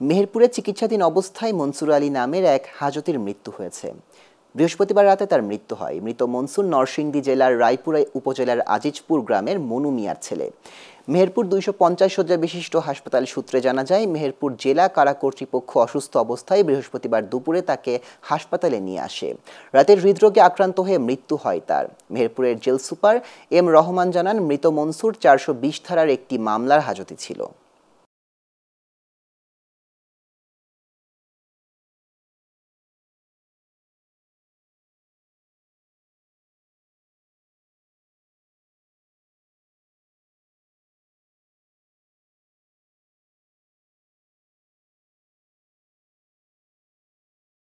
মেহেরপুরে চিকিৎসাধীন অবস্থায় মনসুর আলী নামের এক হাজতির মৃত্যু হয়েছে। বৃহস্পতিবার রাতে তার মৃত্যু হয়। মৃত মনসুর নরসিংদী জেলার রায়পুরা উপজেলার আজিজপুর গ্রামের মনু মিয়ার ছেলে। মেহেরপুর দুইশো পঞ্চাশ শয্যা বিশিষ্ট হাসপাতাল সূত্রে জানা যায়, মেহেরপুর জেলা কারা কর্তৃপক্ষ অসুস্থ অবস্থায় বৃহস্পতিবার দুপুরে তাকে হাসপাতালে নিয়ে আসে। রাতের হৃদরোগে আক্রান্ত হয়ে মৃত্যু হয় তার। মেহেরপুরের জেল সুপার এম রহমান জানান, মৃত মনসুর চারশো বিশ ধারার একটি মামলার হাজতে ছিল।